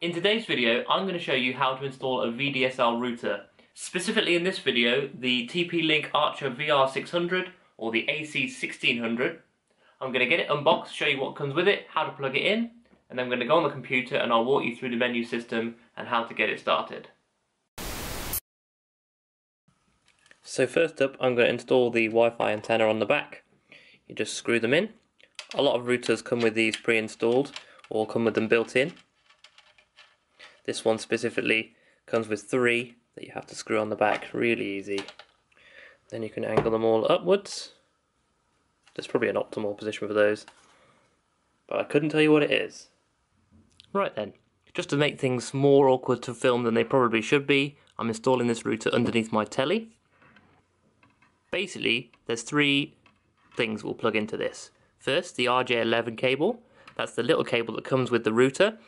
In today's video, I'm going to show you how to install a VDSL router. Specifically in this video, the TP-Link Archer VR600 or the AC1600. I'm going to get it unboxed, show you what comes with it, how to plug it in, and then I'm going to go on the computer and I'll walk you through the menu system and how to get it started. So first up, I'm going to install the Wi-Fi antenna on the back. You just screw them in. A lot of routers come with these pre-installed or come with them built in. This one specifically comes with three that you have to screw on the back, really easy. Then you can angle them all upwards. There's probably an optimal position for those, but I couldn't tell you what it is. Right then, just to make things more awkward to film than they probably should be, I'm installing this router underneath my telly. Basically, there's three things we'll plug into this. First, the RJ11 cable. That's the little cable that comes with the router.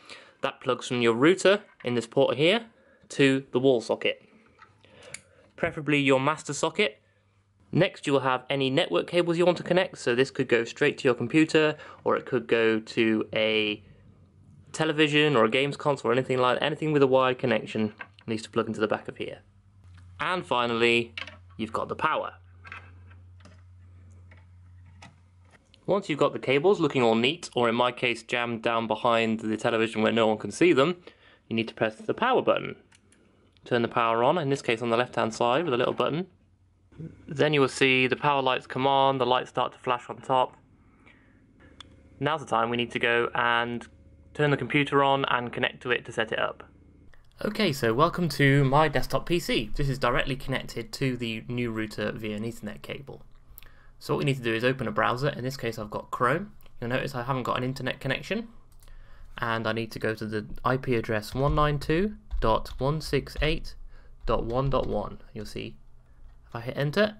That plugs from your router in this port here to the wall socket. Preferably your master socket. Next you'll have any network cables you want to connect, so this could go straight to your computer or it could go to a television or a games console or anything like that. Anything with a wired connection needs to plug into the back of here. And finally, you've got the power. Once you've got the cables looking all neat, or in my case jammed down behind the television where no one can see them, you need to press the power button. Turn the power on, in this case on the left hand side with a little button. Then you will see the power lights come on, the lights start to flash on top. Now's the time we need to go and turn the computer on and connect to it to set it up. Okay, so welcome to my desktop PC. This is directly connected to the new router via an Ethernet cable. So what we need to do is open a browser. In this case I've got Chrome. You'll notice I haven't got an internet connection. And I need to go to the IP address 192.168.1.1. You'll see if I hit enter,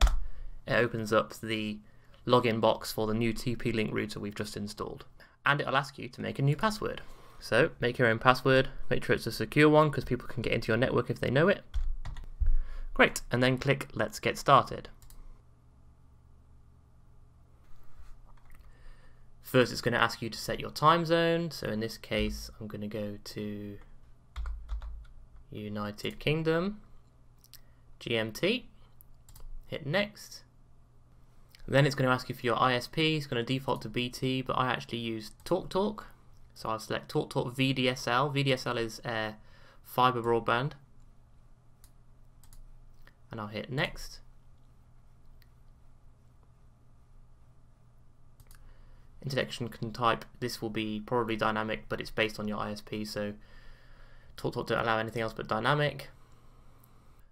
it opens up the login box for the new TP-Link router we've just installed. And it'll ask you to make a new password. So make your own password, make sure it's a secure one because people can get into your network if they know it. Great, and then click Let's Get Started. First it's going to ask you to set your time zone, so in this case I'm going to go to United Kingdom, GMT, hit next. Then it's going to ask you for your ISP, it's going to default to BT, but I actually use TalkTalk, so I'll select TalkTalk VDSL, VDSL is uh, fiber broadband, and I'll hit next. Interconnection type, this will be probably dynamic, but it's based on your ISP, so TalkTalk talk don't allow anything else but dynamic.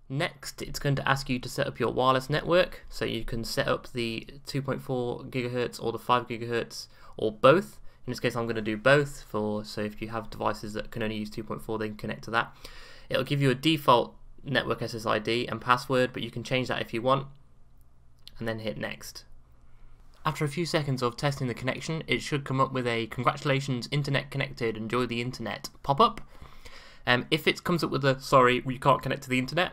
Next, it's going to ask you to set up your wireless network, so you can set up the 2.4 gigahertz or the 5 gigahertz or both. In this case, I'm going to do both. For so if you have devices that can only use 2.4, they can connect to that. It'll give you a default network SSID and password, but you can change that if you want, and then hit next. After a few seconds of testing the connection, it should come up with a congratulations internet connected, enjoy the internet pop-up. Um, if it comes up with a sorry you can't connect to the internet,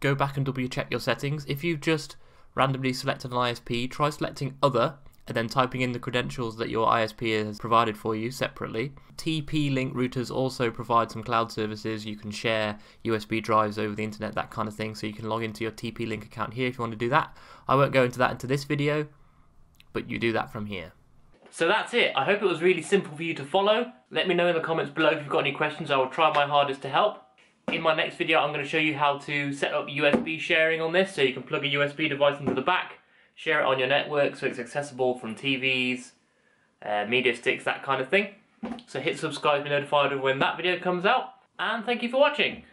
go back and double check your settings. If you've just randomly selected an ISP, try selecting other and then typing in the credentials that your ISP has provided for you separately. TP-Link routers also provide some cloud services. You can share USB drives over the internet, that kind of thing, so you can log into your TP-Link account here if you want to do that. I won't go into that into this video but you do that from here. So that's it. I hope it was really simple for you to follow. Let me know in the comments below if you've got any questions. I will try my hardest to help. In my next video, I'm going to show you how to set up USB sharing on this, so you can plug a USB device into the back, share it on your network so it's accessible from TVs, uh, media sticks, that kind of thing. So hit subscribe to be notified of when that video comes out, and thank you for watching.